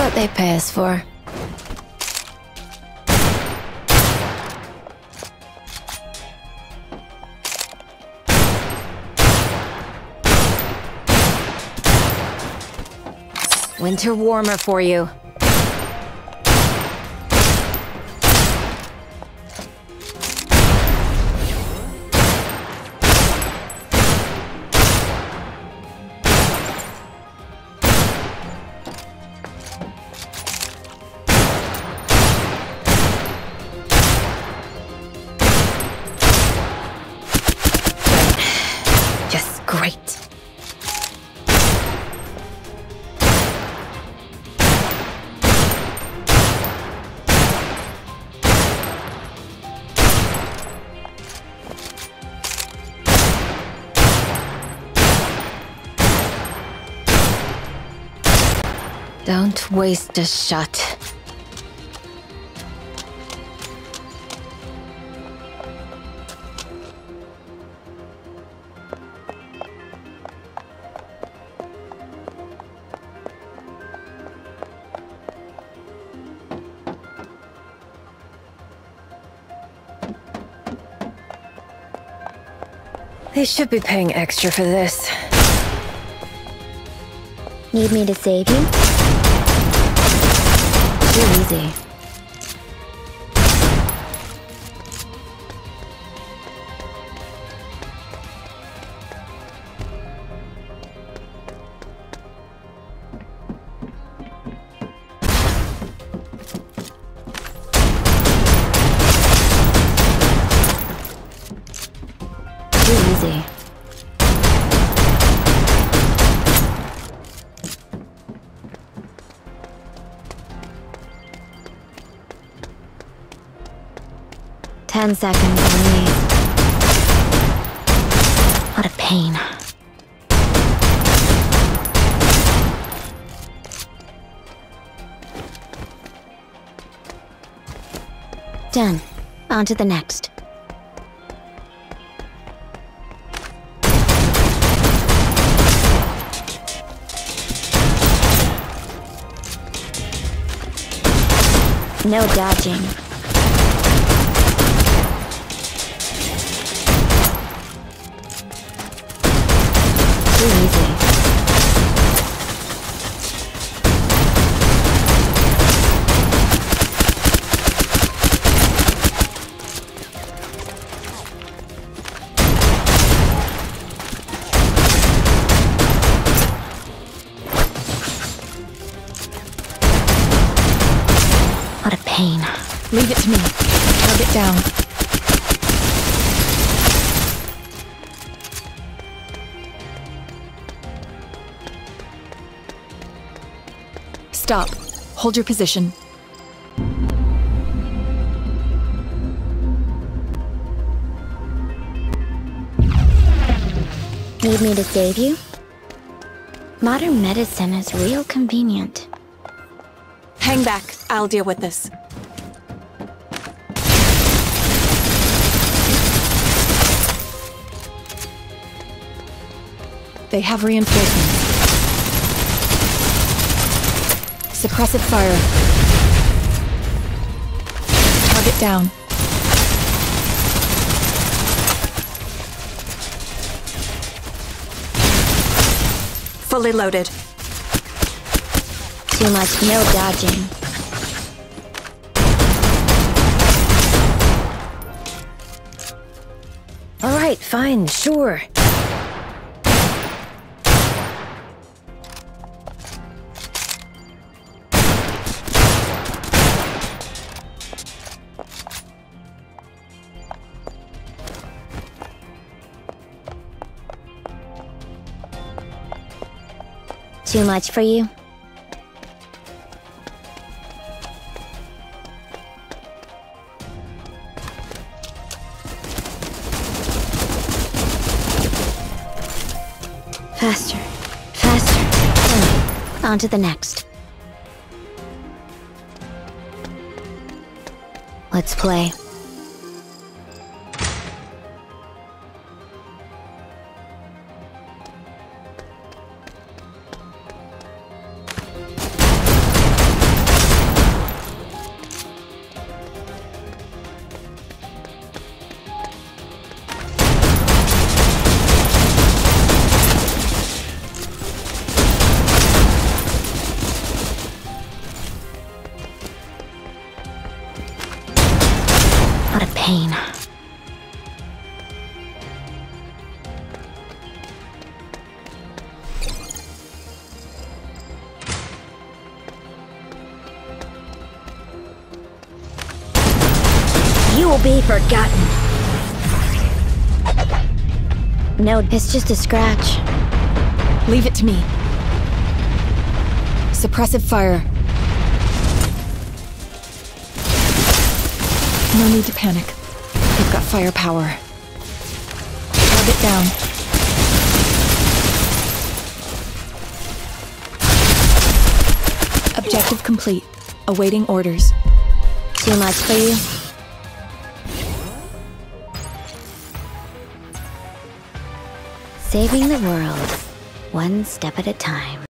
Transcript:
what they pay us for. Winter warmer for you. Don't waste a shot. They should be paying extra for this. Need me to save you? Too easy. Too easy. Ten seconds on me. What a pain. Done. On to the next. No dodging. What a pain. Leave it to me. Target down. Stop. Hold your position. Need me to save you? Modern medicine is real convenient. Hang back. I'll deal with this. They have reinforcements. Suppressive fire. Target down. Fully loaded. Too much no dodging. All right, fine, sure. Too much for you? Faster. Faster. Hmm. On to the next. Let's play. Pain. You will be forgotten. No, it's just a scratch. Leave it to me. Suppressive fire. No need to panic. We've got firepower. Target down. Objective complete. Awaiting orders. Too much for you? Saving the world, one step at a time.